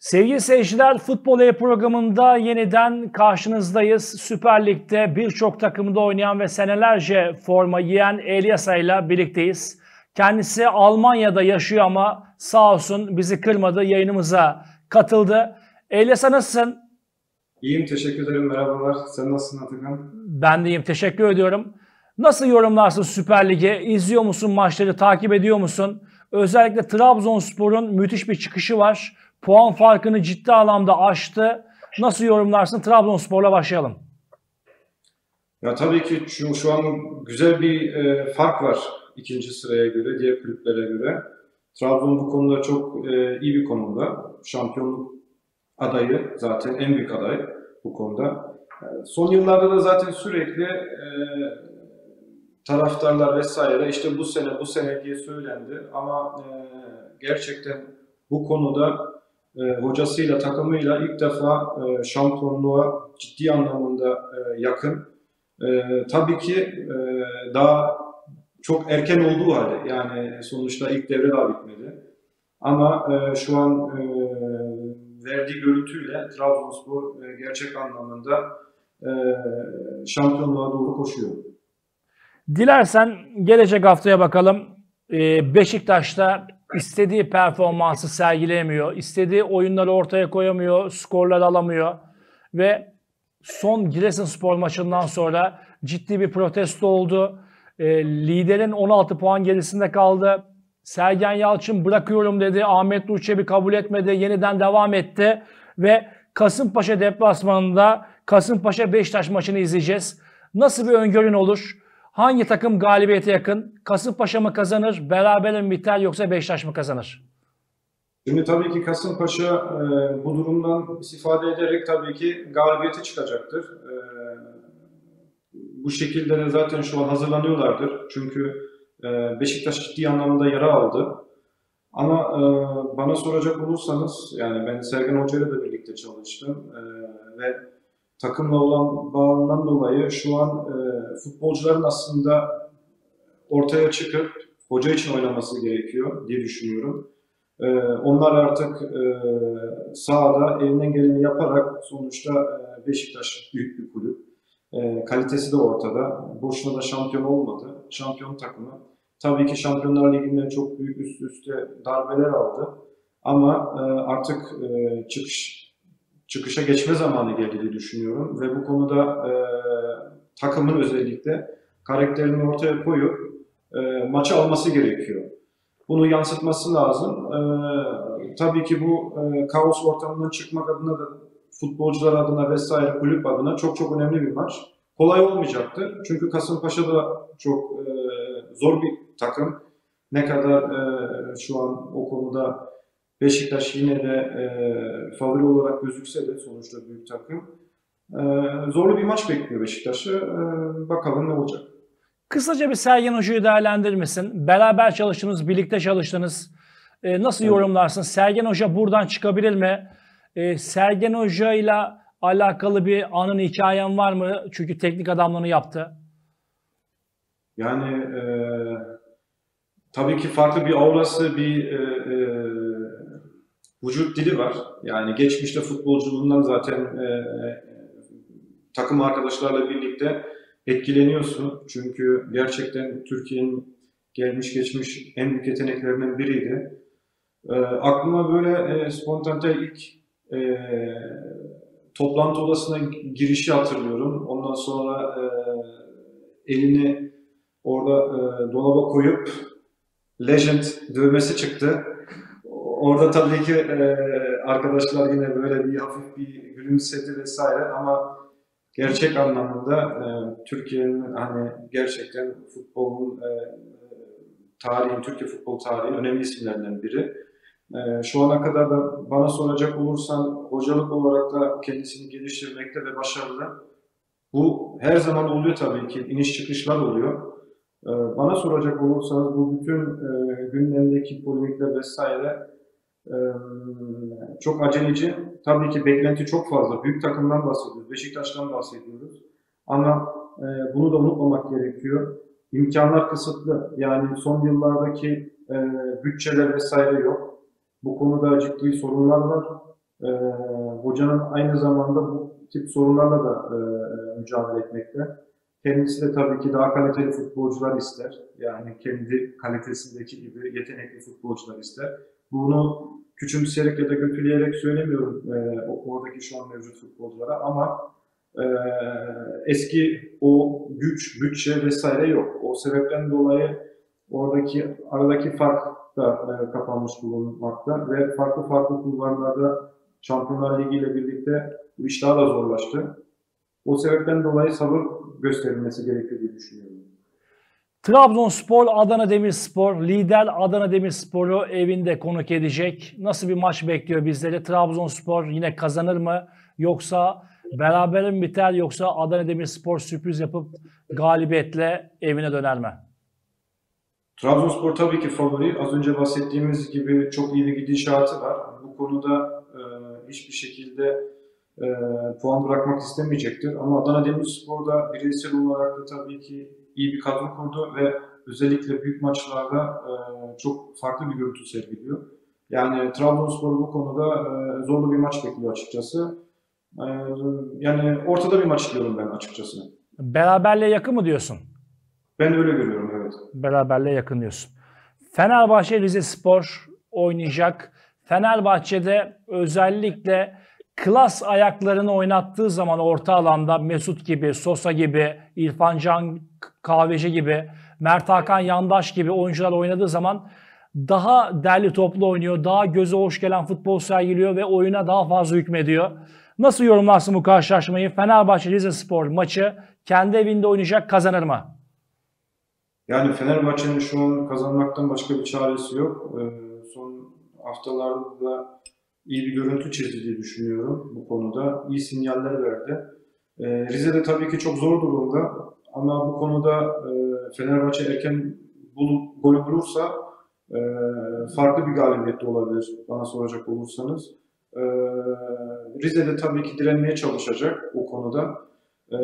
Sevgili seyirciler, Futbol E programında yeniden karşınızdayız. Süper Lig'de birçok takımda oynayan ve senelerce forma giyen Elyasa ile birlikteyiz. Kendisi Almanya'da yaşıyor ama sağ olsun bizi kırmadı, yayınımıza katıldı. Elyasa nasılsın? İyiyim, teşekkür ederim. Merhabalar. Sen nasılsın Atakan? Ben de iyiyim, teşekkür ediyorum. Nasıl yorumlarsın Süper Lig'i? İzliyor musun maçları, takip ediyor musun? Özellikle Trabzonspor'un müthiş bir çıkışı var. Puan farkını ciddi anlamda aştı. Nasıl yorumlarsın? Trabzonspor'la başlayalım. Ya tabii ki şu, şu an güzel bir e, fark var ikinci sıraya göre, diğer kulüplere göre. Trabzon bu konuda çok e, iyi bir konumda. Şampiyonluk adayı zaten en büyük aday bu konuda. E, son yıllarda da zaten sürekli e, taraftarlar vesaire işte bu sene bu sene diye söylendi ama e, gerçekten bu konuda e, hocasıyla takımıyla ilk defa e, şampiyonluğa ciddi anlamda e, yakın. E, tabii ki e, daha çok erken olduğu halde yani sonuçta ilk devre daha bitmedi. Ama e, şu an e, verdiği görüntüyle Trabzonspor e, gerçek anlamında e, şampiyonluğa doğru koşuyor. Dilersen gelecek haftaya bakalım. Ee, Beşiktaş'ta istediği performansı sergileyemiyor. istediği oyunları ortaya koyamıyor. Skorlar alamıyor. Ve son Giresunspor maçından sonra ciddi bir protesto oldu. Ee, liderin 16 puan gerisinde kaldı. Sergen Yalçın bırakıyorum dedi. Ahmet Nur Çebi kabul etmedi. Yeniden devam etti. Ve Kasımpaşa deplasmanında Kasımpaşa Beşiktaş maçını izleyeceğiz. Nasıl bir öngörün olur? Hangi takım galibiyete yakın? Kasımpaşa mı kazanır, beraber mi biter yoksa Beşiktaş mı kazanır? Şimdi tabii ki Kasımpaşa e, bu durumdan istifade ederek tabii ki galibiyete çıkacaktır. E, bu şekilde de zaten şu an hazırlanıyorlardır. Çünkü e, Beşiktaş ciddi anlamda yara aldı. Ama e, bana soracak olursanız, yani ben Sergen Hoca ile de birlikte çalıştım e, ve takımla olan bağından dolayı şu an e, futbolcuların aslında ortaya çıkıp hoca için oynaması gerekiyor diye düşünüyorum. E, onlar artık e, sahada elinden geleni yaparak sonuçta e, Beşiktaş büyük bir kulüp. E, kalitesi de ortada. Boşuna da şampiyon olmadı. Şampiyon takımı. Tabii ki Şampiyonlar Ligi'nde çok büyük üst üste darbeler aldı. Ama e, artık e, çıkış çıkışa geçme zamanı geldi diye düşünüyorum. Ve bu konuda e, takımın özellikle karakterini ortaya koyup e, maçı alması gerekiyor. Bunu yansıtması lazım. E, tabii ki bu e, kaos ortamından çıkmak adına da futbolcular adına vesaire kulüp adına çok çok önemli bir maç. Kolay olmayacaktır. Çünkü Kasımpaşa da çok e, zor bir takım. Ne kadar e, şu an o konuda Beşiktaş yine de e, favori olarak gözükse de sonuçta büyük takım. E, zorlu bir maç bekliyor Beşiktaş'ı. E, bakalım ne olacak. Kısaca bir Sergen Hoca'yı değerlendirir misin? Beraber çalıştınız, birlikte çalıştınız. E, nasıl evet. yorumlarsın? Sergen Hoca buradan çıkabilir mi? E, Sergen Hoca ile alakalı bir anın hikayen var mı? Çünkü teknik adamlığını yaptı. Yani e, tabii ki farklı bir aurası, bir e, e, vücut dili var. Yani geçmişte futbolculuğundan zaten e, takım arkadaşlarla birlikte etkileniyorsun. Çünkü gerçekten Türkiye'nin gelmiş geçmiş en büyük yeteneklerinden biriydi. E, aklıma böyle e, spontane ilk e, toplantı odasına girişi hatırlıyorum. Ondan sonra e, elini orada e, dolaba koyup Legend dövmesi çıktı. Orada tabii ki e, arkadaşlar yine böyle bir hafif bir gülümsedi vesaire ama gerçek anlamda e, Türkiye'nin hani gerçekten futbolun e, tarihin, Türkiye futbol tarihi önemli isimlerinden biri. E, şu ana kadar da bana soracak olursan hocalık olarak da kendisini geliştirmekte ve başarılı. Bu her zaman oluyor tabii ki. iniş çıkışlar oluyor. E, bana soracak olursanız bu bütün e, gündemdeki polemikler vesaire çok aceleci. Tabii ki beklenti çok fazla. Büyük takımdan bahsediyoruz. Beşiktaş'tan bahsediyoruz. Ama bunu da unutmamak gerekiyor. İmkanlar kısıtlı. Yani son yıllardaki bütçeler vesaire yok. Bu konuda ciddi sorunlar var. hocanın aynı zamanda bu tip sorunlarla da mücadele etmekte. Kendisi de tabii ki daha kaliteli futbolcular ister. Yani kendi kalitesindeki gibi yetenekli futbolcular ister. Bunu küçümseyerek ya da kötüleyerek söylemiyorum e, oradaki şu an mevcut futbolculara ama e, eski o güç, bütçe vesaire yok. O sebepten dolayı oradaki aradaki fark da e, kapanmış bulunmakta ve farklı farklı kulvarlarda Şampiyonlar Ligi ile birlikte bu iş daha da zorlaştı. O sebepten dolayı sabır gösterilmesi gerekiyor diye düşünüyorum. Trabzonspor, Adana Demirspor, lider Adana Demirspor'u evinde konuk edecek. Nasıl bir maç bekliyor bizleri? Trabzonspor yine kazanır mı? Yoksa beraber mi biter? Yoksa Adana Demirspor sürpriz yapıp galibiyetle evine döner mi? Trabzonspor tabii ki favori. Az önce bahsettiğimiz gibi çok iyi bir gidişatı var. Bu konuda e, hiçbir şekilde e, puan bırakmak istemeyecektir. Ama Adana Demirspor da bireysel olarak da tabii ki iyi bir kadro kurdu ve özellikle büyük maçlarda e, çok farklı bir görüntü sergiliyor. Yani Trabzonspor bu konuda e, zorlu bir maç bekliyor açıkçası. E, yani ortada bir maç diyorum ben açıkçası. Beraberliğe yakın mı diyorsun? Ben öyle görüyorum evet. Beraberliğe yakın diyorsun. Fenerbahçe Rize Spor oynayacak. Fenerbahçe'de özellikle klas ayaklarını oynattığı zaman orta alanda Mesut gibi, Sosa gibi, İrfan Can Kahveci gibi, Mert Hakan Yandaş gibi oyuncular oynadığı zaman daha derli toplu oynuyor, daha göze hoş gelen futbol sergiliyor ve oyuna daha fazla hükmediyor. Nasıl yorumlarsın bu karşılaşmayı? Fenerbahçe Rize Spor maçı kendi evinde oynayacak kazanır mı? Yani Fenerbahçe'nin şu an kazanmaktan başka bir çaresi yok. Ee, son haftalarda iyi bir görüntü çizdiği düşünüyorum bu konuda. İyi sinyaller verdi. Ee, Rize de tabii ki çok zor durumda ama bu konuda e, Fenerbahçe erken bulup golü bulursa e, farklı bir galibiyet de olabilir bana soracak olursanız. E, Rize de tabii ki direnmeye çalışacak o konuda. E,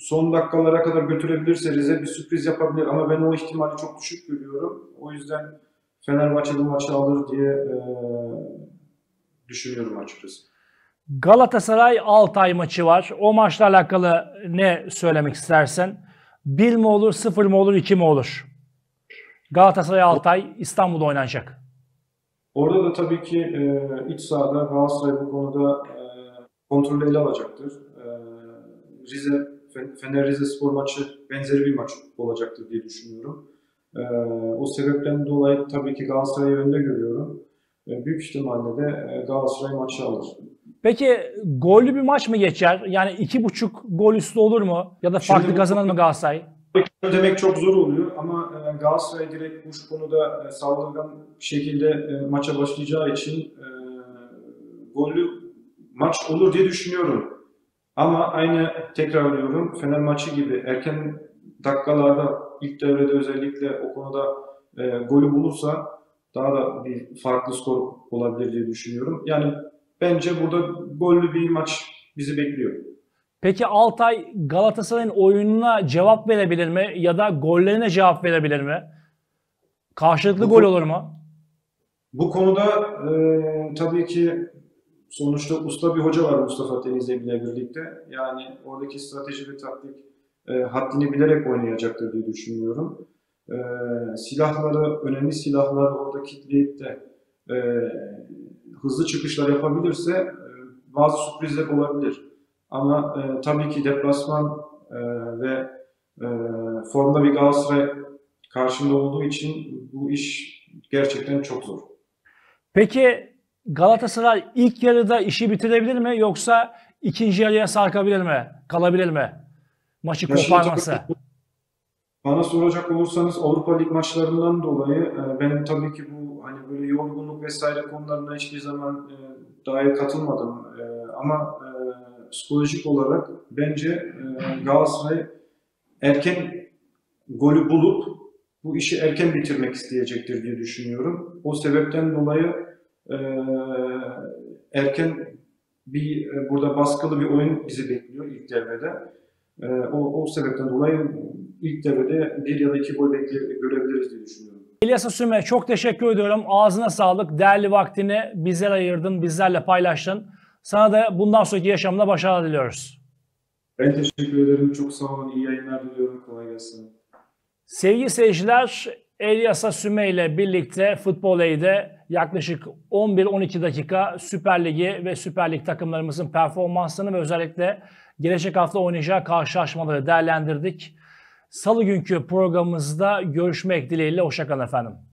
son dakikalara kadar götürebilirse Rize bir sürpriz yapabilir ama ben o ihtimali çok düşük görüyorum. O yüzden Fenerbahçe bu maçı alır diye e, düşünüyorum açıkçası. Galatasaray Altay maçı var. O maçla alakalı ne söylemek istersen? 1 mi olur, 0 mı olur, 2 mi olur? Galatasaray Altay İstanbul'da oynanacak. Orada da tabii ki e, iç sahada Galatasaray bu konuda e, kontrolü ele alacaktır. E, Rize, Fener Rize Spor maçı benzeri bir maç olacaktır diye düşünüyorum. E, o sebepten dolayı tabii ki Galatasaray'ı önde görüyorum. E, büyük ihtimalle de e, Galatasaray maçı alır. Peki gollü bir maç mı geçer? Yani iki buçuk gol üstü olur mu? Ya da farklı Şimdi bu- kazanır mı Galatasaray? Ödemek çok zor oluyor ama e, Galatasaray direkt bu konuda e, saldırgan bir şekilde e, maça başlayacağı için e, gollü maç olur diye düşünüyorum. Ama aynı tekrarlıyorum Fener maçı gibi erken dakikalarda ilk devrede özellikle o konuda e, golü bulursa daha da bir farklı skor olabilir diye düşünüyorum. Yani bence burada gollü bir maç bizi bekliyor. Peki Altay Galatasaray'ın oyununa cevap verebilir mi? Ya da gollerine cevap verebilir mi? Karşılıklı Bu gol olur mu? Bu konuda e, tabii ki sonuçta usta bir hoca var Mustafa Deniz'le bile birlikte. Yani oradaki strateji ve taktik e, haddini bilerek oynayacaktır diye düşünüyorum. E, silahları, önemli silahları orada kitleyip de e, hızlı çıkışlar yapabilirse e, bazı sürprizler olabilir. Ama e, tabii ki deplasman e, ve e, formda bir Galatasaray karşında olduğu için bu iş gerçekten çok zor. Peki Galatasaray ilk yarıda işi bitirebilir mi yoksa ikinci yarıya sarkabilir mi? Kalabilir mi? Maçı tabii Bana soracak olursanız Avrupa Lig maçlarından dolayı e, ben tabii ki bu yorgunluk vesaire konularına hiçbir zaman e, dair katılmadım. E, ama e, psikolojik olarak bence e, Galatasaray erken golü bulup bu işi erken bitirmek isteyecektir diye düşünüyorum. O sebepten dolayı e, erken bir e, burada baskılı bir oyun bizi bekliyor ilk devrede. E, o, o sebepten dolayı ilk devrede bir ya da iki gol bekle, görebiliriz diye düşünüyorum. İlyas Süme çok teşekkür ediyorum. Ağzına sağlık. Değerli vaktini bizlere ayırdın, bizlerle paylaştın. Sana da bundan sonraki yaşamında başarılar diliyoruz. Ben teşekkür ederim. Çok sağ olun. İyi yayınlar diliyorum. Kolay gelsin. Sevgili seyirciler, Elyasa Süme ile birlikte Futbol E'de yaklaşık 11-12 dakika Süper Ligi ve Süper Lig takımlarımızın performansını ve özellikle gelecek hafta oynayacağı karşılaşmaları değerlendirdik. Salı günkü programımızda görüşmek dileğiyle. Hoşçakalın efendim.